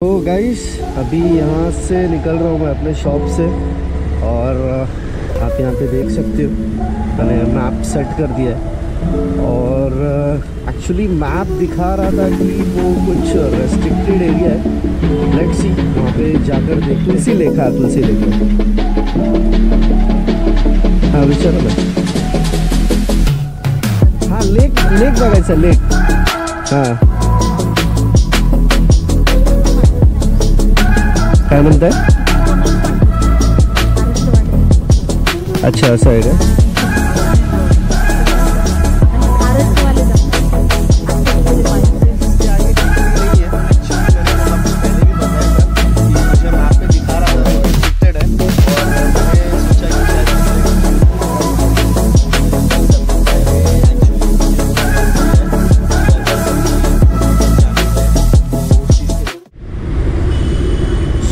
तो गाइस अभी यहाँ से निकल रहा हूँ मैं अपने शॉप से और आप यहाँ पे देख सकते हो मैंने मैप सेट कर दिया है। और एक्चुअली मैप दिखा रहा था कि वो कुछ रेस्ट्रिक्टेड एरिया है। लेट सी वहाँ पे जाकर देख तुलसी लेखा है तुलसी लेखा हाँ विचार हाँ लेक लेक बघायचं लेक। हाँ। काय म्हणताय? अच्छा असं आहे का?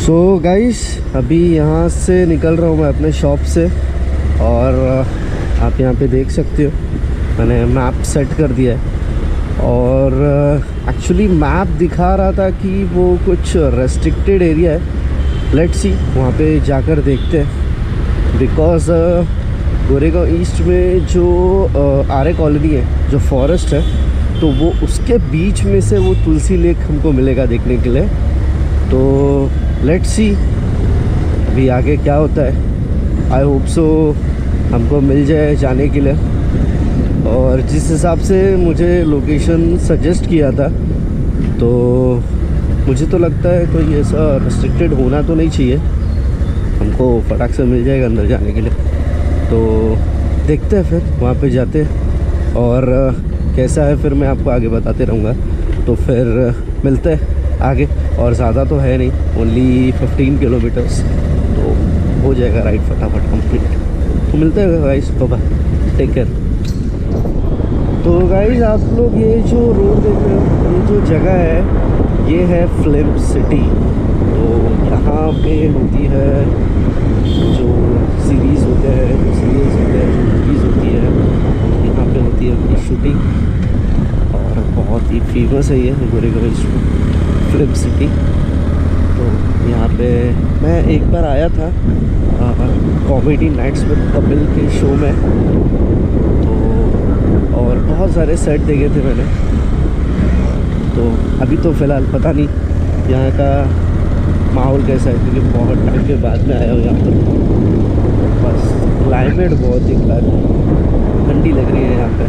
सो so गाइस अभी यहाँ से निकल रहा हूँ मैं अपने शॉप से और आप यहाँ पे देख सकते हो, मैंने मैप सेट कर दिया है। और एक्चुअली मैप दिखा रहा था कि वो कुछ रेस्ट्रिक्टेड एरिया है। लेट सी वहाँ पे जाकर देखते हैं। बिकॉज़ गोरेगांव ईस्ट में जो आर्य कॉलोनी है, जो फॉरेस्ट है तो वो उसके बीच में से वो तुलसी लेक हमको मिलेगा देखने के लिए। तो लेट सी अभी आगे क्या होता है? आई होप सो हमको मिल जाए जाने के लिए। और जिस हिसाब से मुझे लोकेशन सजेस्ट किया था तो मुझे तो लगता है कोई ऐसा रिस्ट्रिक्टेड होना तो नहीं चाहिए। हमको फटाक से मिल जाएगा अंदर जाने के लिए। तो देखते हैं फिर, वहाँ पे जाते हैं। और, कैसा है फिर मैं आपको आगे बताते रहूँगा। तो फिर मिलते हैं आगे। और ज़्यादा तो है नहीं ओनली 15 किलोमीटर्स तो हो जाएगा राइड फटाफट कंप्लीट तो मिलते हैं गाइस बाबा टेक केयर तो गाइस आप लोग ये जो रोड देख रहे हो, ये जो जगह है, ये है फ़िल्म सिटी तो यहाँ पे होती है जो सीरीज़ होते हैं सीरीज़ होते हैं, जो मूवीज़ होती है, यहाँ पे होती है उनकी शूटिंग और बहुत ही फ़ेमस है ये गोरेगांव फ़िल्म सिटी। तो यहाँ पे मैं एक बार आया था कॉमेडी नाइट्स विद कपिल के शो में। तो और बहुत सारे सेट देखे थे मैंने। तो अभी तो फ़िलहाल पता नहीं यहाँ का माहौल कैसा है, क्योंकि बहुत टाइम के बाद में आया हूँ यहाँ पर। बस क्लाइमेट बहुत ही। ठंडी लग रही है यहाँ पे।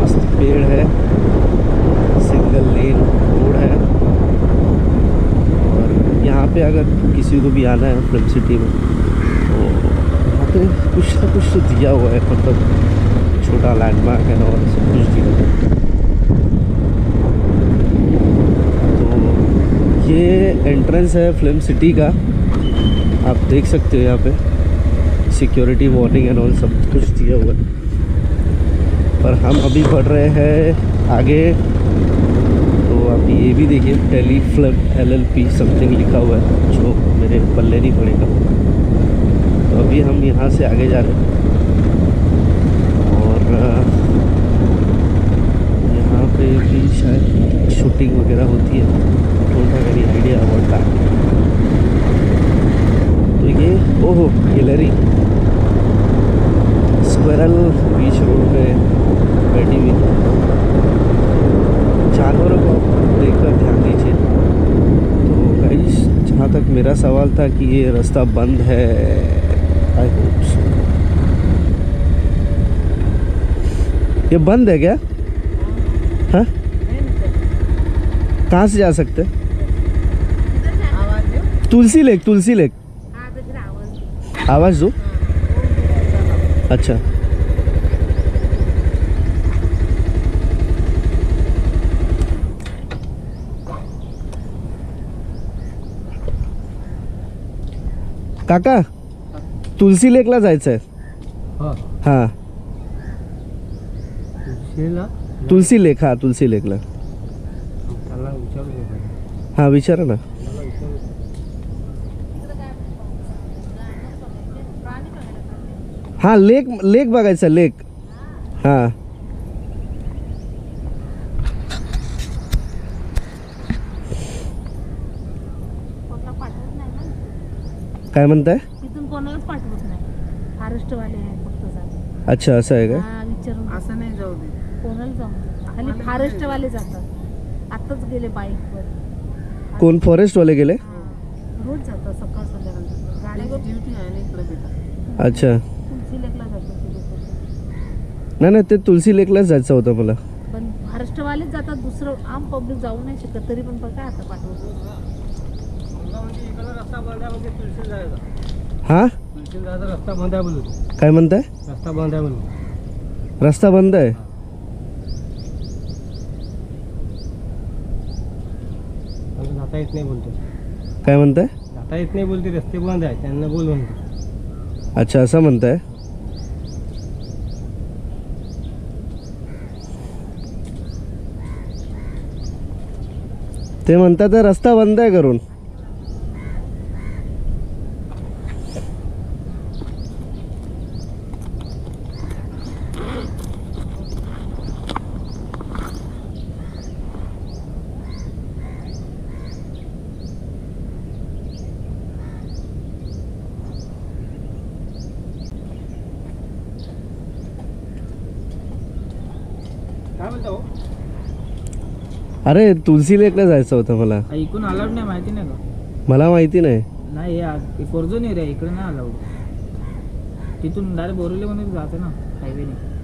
मस्त पेड़ है। सिंगल लेन रोड है, और यहाँ पे अगर किसी को भी आना है फ़िल्म सिटी में तो यहाँ पे कुछ ना कुछ तो दिया हुआ है मतलब छोटा लैंडमार्क है और सब कुछ दिया हुआ है। तो ये एंट्रेंस है फ़िल्म सिटी का, आप देख सकते हो यहाँ पे। सिक्योरिटी वार्निंग एंड ऑल सब कुछ दिया हुआ है। पर हम अभी बढ़ रहे हैं आगे आप ये भी देखिए tele film L L P something लिखा हुआ है, जो मेरे पल्ले नहीं पड़ेगा तो अभी हम यहाँ से आगे जा रहे हैं। और यहाँ पे भी शायद शूटिंग वगैरह होती है। Don't have any idea about that तो ये, ओहो गैलरी स्क्वायरल बीच रोड पे बैठी हुई। जानवरों को ध्यान दीजिए। तो गाइस जहाँ तक मेरा सवाल था कि ये रास्ता बंद है आई होप सो ये बंद है क्या? हाँ? कहाँ से जा सकते? Tulsi Lake Tulsi Lake. आवाज़ दो। अच्छा। काका तुलसी लेकला जायचं आहे हां. तुलसी लेक हा तुलसी लेकला. हां विचारा ना. हां लेक लेक बघायचा लेक. हां. काय म्हणताय? तिथून कोणालाच पाठवत नाही. फॉरेस्टवाले आहे फक्त जातात. अच्छा असं आहे हा विचारून असं नाही जाऊ दे. कोणाला देत. खाली फॉरेस्टवाले जातात. आताच गेले बाईकवर. कोण फॉरेस्टवाले गेले? हा. रोज जातात सकाळ संध्याकाळ. जातात. गाडी ड्युटी आहे ना इकडे बेटा अच्छा. तुलसी लेकला जातात ते लोक नाही नाही ते तुलसी लेकलाच जायचं होतं मला. पण महाराष्ट्रवालेच जातात. दुसरं आम पब्लिक जाऊ नाही शकत. तरी पण बघा आता पाठवतो रस्ता बंद आहे म्हणजे तुलसीला जायचा हां? रस्ता बंद आहे बोलू काय म्हणताय? रस्ता बंद आहे? बोलू रस्ता बंद आहे जाता येत नाही बोलतो. काय म्हणताय? जाता येत नाही बोलते रस्ते बंद आहे त्यांना बोल म्हणतो. अच्छा असं म्हणताय? ते म्हणतात रस्ता बंद आहे करून. काय बोलतो अरे तुलसी लेकला जायचं होतं मला. इकडून अलाउड नाही माहिती नाही का? मला माहिती नाही. नाही हे कोरजून एरिया इकडे नाही अलाउड तिथून डायरेक्ट बोरिवलीमध्ये जाते ना हायवेने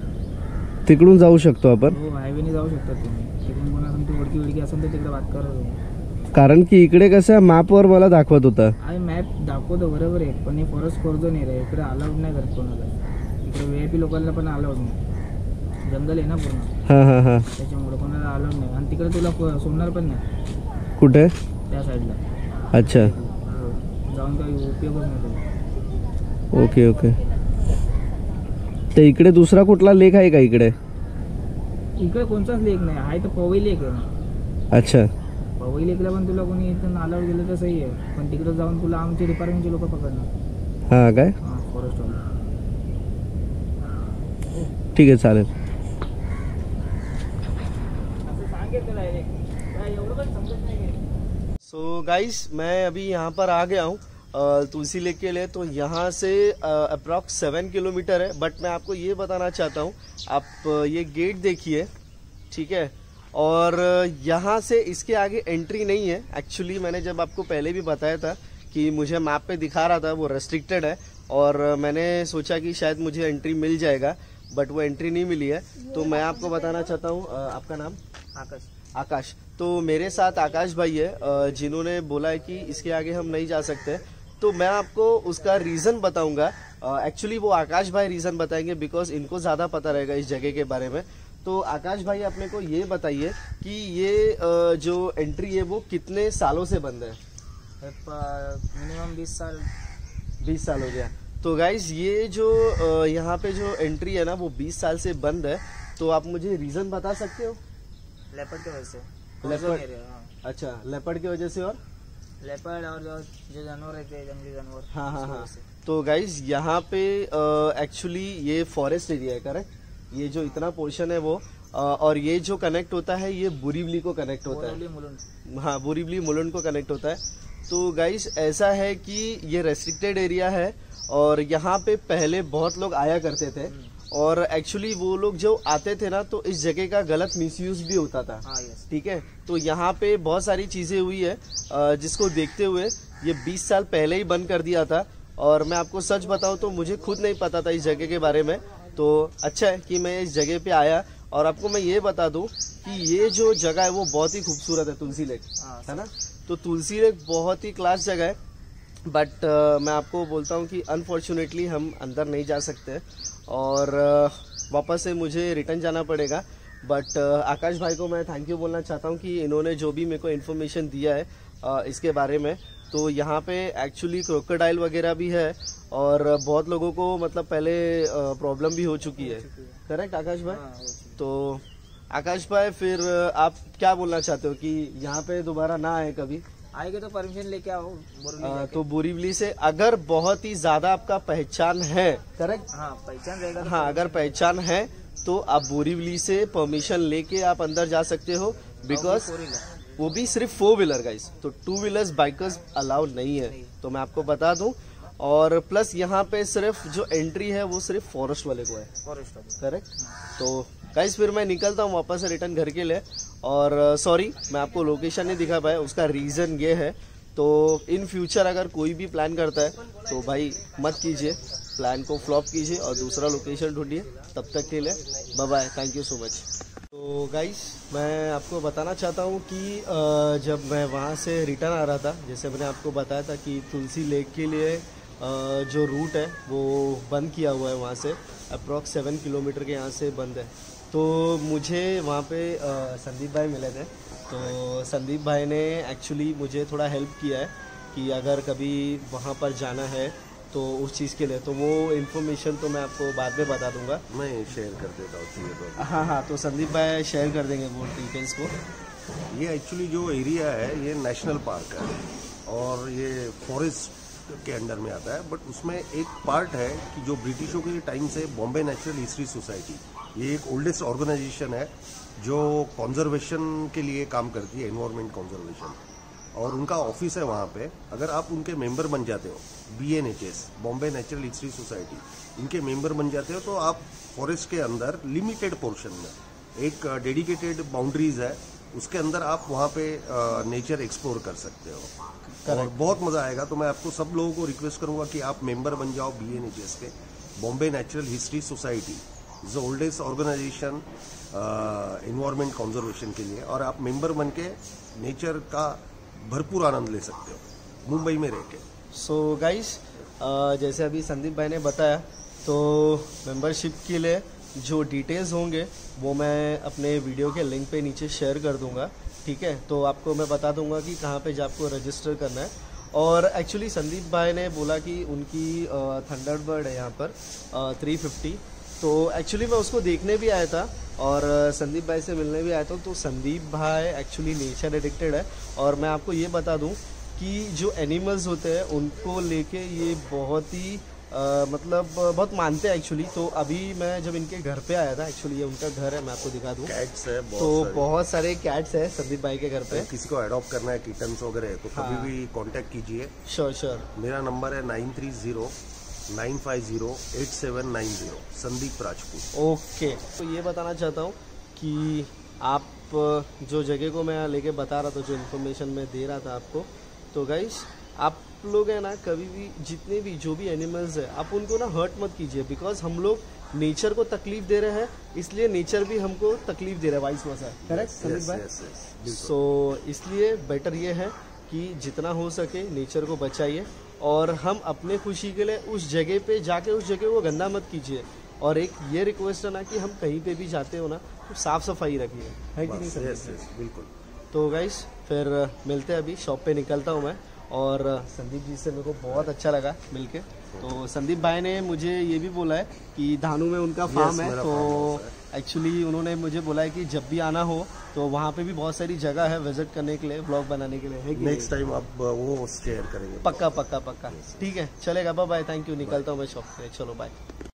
तिकडून जाऊ शकतो आपण. हो हायवेने जाऊ शकता तुम्ही. तिकडून कोणा तुमची ओळखी ओळखी असेल तर तिकडे बात करा कारण की इकडे कसं मॅपवर मला दाखवत होता. आणि मॅप दाखवतो बरोबर आहे. पण हे फॉरेस्ट कोरजोन एरिया इकडे अलाउड नाही करत कोणाला. इकडे व्ही आय पी लोकांना पण अलाउड नाही. जंगल आहे ना पूर्ण. हां हां हां. त्याच्यामुळे कोणाला अलाउड नाही. आणि तिकडे तुला प- सोडणार पण नाही. कुठे? त्या साईडला अच्छा. हो. जाऊन काही उपयोगच नाही त्याचा. Okay okay. ते इकडे दुसरा कुठला लेक आहे का इकडे? इकडे कोणताच लेक नाही. आहे तर पवई लेक आहे ना. अच्छा. पवई लेकला पण तुला कोणी इथून अलाउड गेलं तर सही आहे. पण तिकडे जाऊन तुला आमचे डिपार्टमेंटचे लोक पकडणार. हां काय? फॉरेस्टवाले ठीक है चालेल. सो गाइस मैं अभी यहाँ पर आ गया हूँ तुलसी लेक के लिए। तो यहाँ से अप्रॉक्स सेवन किलोमीटर है। बट मैं आपको ये बताना चाहता हूँ, आप ये गेट देखिए, ठीक है? और यहाँ से इसके आगे एंट्री नहीं है। एक्चुअली मैंने जब आपको पहले भी बताया था कि मुझे मैप पे दिखा रहा था, वो रेस्ट्रिक्टेड है। और मैंने सोचा कि शायद मुझे एंट्री मिल जाएगा बट वो एंट्री नहीं मिली है। तो मैं आपको बताना चाहता हूँ आपका नाम? आकाश। आकाश। तो मेरे साथ आकाश भाई है जिन्होंने बोला है कि इसके आगे हम नहीं जा सकते। तो मैं आपको उसका रीजन बताऊँगा। एक्चुअली वो आकाश भाई रीजन बताएँगे बिकॉज़ इनको ज़्यादा पता रहेगा इस जगह के बारे में। तो आकाश भाई अपने को ये बताइए कि ये जो एंट्री है वो कितने सालों से बंद है? मिनिमम बीस साल। बीस साल हो गया। तो गाइज़ ये जो यहाँ पे जो एंट्री है ना वो बीस साल से बंद है। तो आप मुझे रीजन बता सकते हो? लेपर्ड की वजह से। area, हाँ। अच्छा लेपर्ड की वजह से और? लेपर्ड और जो जो जानवर रहते हैं जंगली जानवर हाँ हाँ हाँ। तो गाइज़ यहाँ पे एक्चुअली ये फॉरेस्ट एरिया है करेक्ट ये जो इतना पोर्शन है वो अ, और ये जो कनेक्ट होता है ये बुरीवली को कनेक्ट होता है। हाँ बोरीवली मुलुंड को कनेक्ट होता है। तो गाइस ऐसा है कि ये रेस्ट्रिक्टेड एरिया है और यहाँ पे पहले बहुत लोग आया करते थे। और एक्चुअली वो लोग जो आते थे ना तो इस जगह का गलत मिसयूज भी होता था। हाँ ठीक है? तो यहाँ पे बहुत सारी चीज़ें हुई है जिसको देखते हुए ये 20 साल पहले ही बंद कर दिया था। और मैं आपको सच बताऊँ तो मुझे खुद नहीं पता था इस जगह के बारे में। तो अच्छा है कि मैं इस जगह पे आया और आपको मैं ये बता दूँ कि ये जो जगह है वो बहुत ही खूबसूरत है तुलसी लेक। हाँ, है ना? तो तुलसी लेक बहुत ही क्लास जगह है। बट uh, मैं आपको बोलता हूँ कि अनफॉर्चुनेटली हम अंदर नहीं जा सकते। और uh, वापस से मुझे रिटर्न जाना पड़ेगा। बट uh, आकाश भाई को मैं थैंक यू बोलना चाहता हूँ कि इन्होंने जो भी मेरे को इन्फॉर्मेशन दिया है uh, इसके बारे में। तो यहाँ पे एक्चुअली क्रोकोडाइल वगैरह भी है और बहुत लोगों को मतलब पहले प्रॉब्लम भी हो चुकी है। करेक्ट आकाश भाई? हाँ, तो आकाश भाई फिर uh, आप क्या बोलना चाहते हो कि यहाँ पे दोबारा ना आए कभी? आएँगे तो परमिशन लेके आओ बोरीवली तो बोरीवली से अगर बहुत ही ज़्यादा आपका पहचान है करेक्ट हाँ पहचान रहेगा तो हाँ अगर पहचान है तो आप बोरीवली से परमिशन लेके आप अंदर जा सकते हो बिकॉज़ वो भी सिर्फ़ फोर व्हीलर गाइस तो टू व्हीलर्स बाइकर्स अलाउड नहीं है। तो मैं आपको बता दूँ और प्लस यहाँ पे सिर्फ़ जो एंट्री है वो सिर्फ़ फॉरेस्ट वाले को है। फॉरेस्ट करेक्ट तो गाइस फिर मैं निकलता हूँ वापस रिटर्न घर के लिए और सॉरी मैं आपको लोकेशन नहीं दिखा पाया, उसका रीज़न ये है तो इन फ्यूचर अगर कोई भी प्लान करता है तो भाई मत कीजिए प्लान को फ्लॉप कीजिए और दूसरा लोकेशन ढूंढिए, तब तक के लिए bye bye thank you so much तो गाइस मैं आपको बताना चाहता हूँ कि जब मैं वहाँ से रिटर्न आ रहा था, जैसे मैंने आपको बताया था कि तुलसी लेक के लिए जो रूट है, वो बंद किया हुआ है वहाँ से अप्रॉक्स सेवन किलोमीटर के यहाँ से बंद है। तो मुझे वहाँ पे संदीप भाई मिले थे। तो संदीप भाई ने एक्चुअली मुझे थोड़ा हेल्प किया है कि अगर कभी वहाँ पर जाना है तो उस चीज़ के लिए। तो वो इन्फॉर्मेशन तो मैं आपको बाद में बता दूँगा। मैं शेयर कर देता हूँ चीज़ें तो। हाँ हाँ तो संदीप भाई शेयर कर देंगे वो डिटेल्स को। ये एक्चुअली जो एरिया है ये नेशनल पार्क है। और ये फॉरेस्ट के अंडर में आता है बट उसमें एक पार्ट है कि जो ब्रिटिशों के टाइम से बॉम्बे नेचुरल हिस्ट्री सोसाइटी ये एक ओल्डेस्ट ऑर्गेनाइजेशन है जो कॉन्जर्वेशन के लिए काम करती है एनवायरमेंट कॉन्जर्वेशन और उनका ऑफ़िस है वहाँ पे। अगर आप उनके मेंबर बन जाते हो B N H S Bombay Natural History Society इनके मेंबर बन जाते हो तो आप फॉरेस्ट के अंदर लिमिटेड पोर्शन में एक डेडिकेटेड बाउंड्रीज है। उसके अंदर आप वहाँ पे नेचर एक्सप्लोर कर सकते हो। और बहुत मज़ा आएगा। तो मैं आपको सब लोगों को रिक्वेस्ट करूँगा कि आप मेंबर बन जाओ बी एन के Bombay Natural History Society is the oldest organisation environment conservation के लिए। और आप मेंबर बन के नेचर का भरपूर आनंद ले सकते हो मुंबई में रह के सो so, गाइस जैसे अभी संदीप भाई ने बताया तो मेंबरशिप के लिए जो डिटेल्स होंगे, वो मैं अपने वीडियो के लिंक पे नीचे शेयर कर दूँगा, ठीक है? तो आपको मैं बता दूँगा कि कहाँ पे आपको रजिस्टर करना है। और एक्चुअली संदीप भाई ने बोला कि उनकी थंडरबर्ड है यहाँ पर थ्री फिफ्टी तो एक्चुअली मैं उसको देखने भी आया था और संदीप भाई से मिलने भी आया था। तो संदीप भाई एक्चुअली नेचर एडिक्टेड है। और मैं आपको ये बता दूँ कि जो एनिमल्स होते हैं, उनको लेके ये बहुत ही मतलब बहुत मानते हैं एक्चुअली तो अभी मैं जब इनके घर पे आया था एक्चुअली ये उनका घर है मैं आपको दिखा दूँ। कैट्स है तो बहुत सारे। बहुत सारे कैट्स है संदीप भाई के घर पे। तो किसी को अडॉप्ट करना है किटन्स वगैरह है तो कभी हाँ। भी कांटेक्ट कीजिए। श्योर श्योर मेरा नंबर है nine three zero nine five zero eight seven nine zero Sandeep Rajput. Okay तो ये बताना चाहता हूँ कि आप जो जगह को मैं लेके बता रहा था जो इन्फॉर्मेशन मैं दे रहा था आपको तो गाइस आप लोग है ना कभी भी जितने भी जो भी एनिमल्स है आप उनको ना हर्ट मत कीजिए बिकॉज़ हम लोग नेचर को तकलीफ़ दे रहे हैं इसलिए नेचर भी हमको तकलीफ़ दे रहा है वाइस वर्सा करेक्ट Yes, भाई। सो इसलिए बेटर ये है कि जितना हो सके नेचर को बचाइए और हम अपने खुशी के लिए उस जगह पे जाके उस जगह को गंदा मत कीजिए। और एक ये रिक्वेस्ट है ना कि हम कहीं पे भी जाते हो ना तो साफ़ सफ़ाई रखिए। है कि नहीं बिल्कुल। तो गाइस फिर मिलते हैं अभी शॉप पे निकलता हूँ मैं। और संदीप जी से मेरे को बहुत अच्छा लगा मिलके। तो संदीप भाई ने मुझे ये भी बोला है कि धानु में उनका फार्म है तो एक्चुअली उन्होंने मुझे बोला है कि जब भी आना हो तो वहाँ पे भी बहुत सारी जगह है विज़िट करने के लिए ब्लॉग बनाने के लिए है कि नेक्स्ट टाइम आप वो शेयर करेंगे। पक्का पक्का पक्का। ठीक है चलेगा बाय बाय थैंक यू निकलता हूँ मैं शॉप पे। चलो बाय